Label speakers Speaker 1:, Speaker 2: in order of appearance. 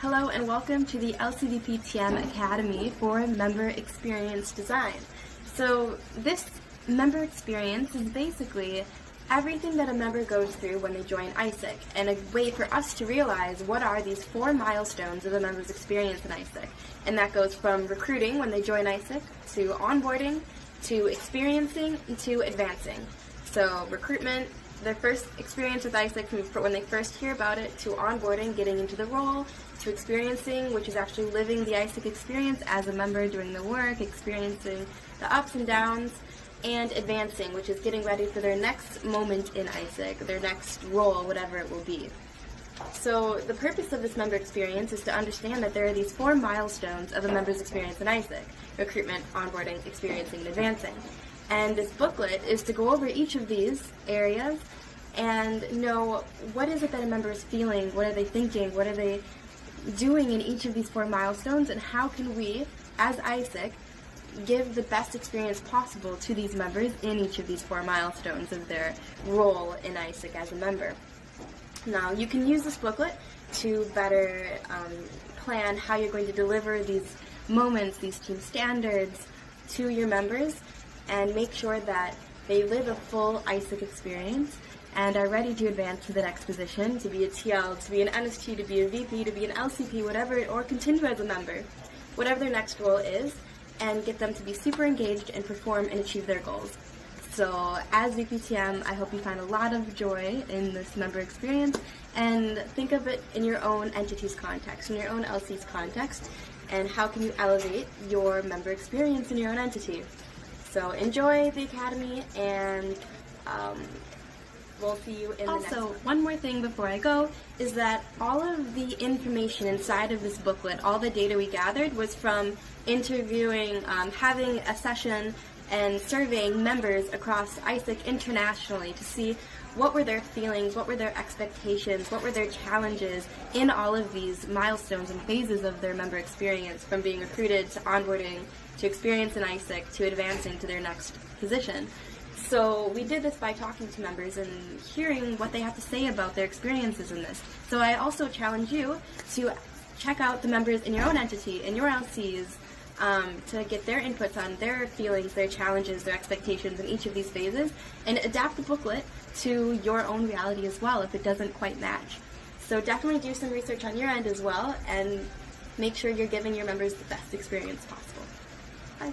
Speaker 1: Hello and welcome to the LCVPTM Academy for Member Experience Design. So this member experience is basically everything that a member goes through when they join AIESEC and a way for us to realize what are these four milestones of a member's experience in AIESEC. And that goes from recruiting when they join AIESEC to onboarding to experiencing to advancing. So recruitment, their first experience with AIESEC when they first hear about it, to onboarding, getting into the role, to experiencing, which is actually living the AIESEC experience as a member doing the work, experiencing the ups and downs, and advancing, which is getting ready for their next moment in AIESEC, their next role, whatever it will be. So the purpose of this member experience is to understand that there are these four milestones of a member's experience in AIESEC, recruitment, onboarding, experiencing, and advancing. And this booklet is to go over each of these areas and know what is it that a member is feeling, what are they thinking, what are they doing in each of these four milestones, and how can we, as AIESEC, give the best experience possible to these members in each of these four milestones of their role in AIESEC as a member. Now, you can use this booklet to better um, plan how you're going to deliver these moments, these team standards to your members and make sure that they live a full AIESEC experience and are ready to advance to the next position, to be a TL, to be an NST, to be a VP, to be an LCP, whatever, or continue as a member, whatever their next role is, and get them to be super engaged and perform and achieve their goals. So as VPTM, I hope you find a lot of joy in this member experience and think of it in your own entity's context, in your own LC's context, and how can you elevate your member experience in your own entity. So enjoy the academy, and um, we'll see you in
Speaker 2: also,
Speaker 1: the next one.
Speaker 2: one more thing before I go is that all of the information inside of this booklet, all the data we gathered, was from interviewing, um, having a session, and surveying members across AIESEC internationally to see what were their feelings, what were their expectations, what were their challenges in all of these milestones and phases of their member experience, from being recruited to onboarding to experience in AIESEC to advancing to their next position. So we did this by talking to members and hearing what they have to say about their experiences in this. So I also challenge you to check out the members in your own entity, in your LCs, um, to get their inputs on their feelings, their challenges, their expectations in each of these phases, and adapt the booklet to your own reality as well if it doesn't quite match. So definitely do some research on your end as well, and make sure you're giving your members the best experience possible. Bye.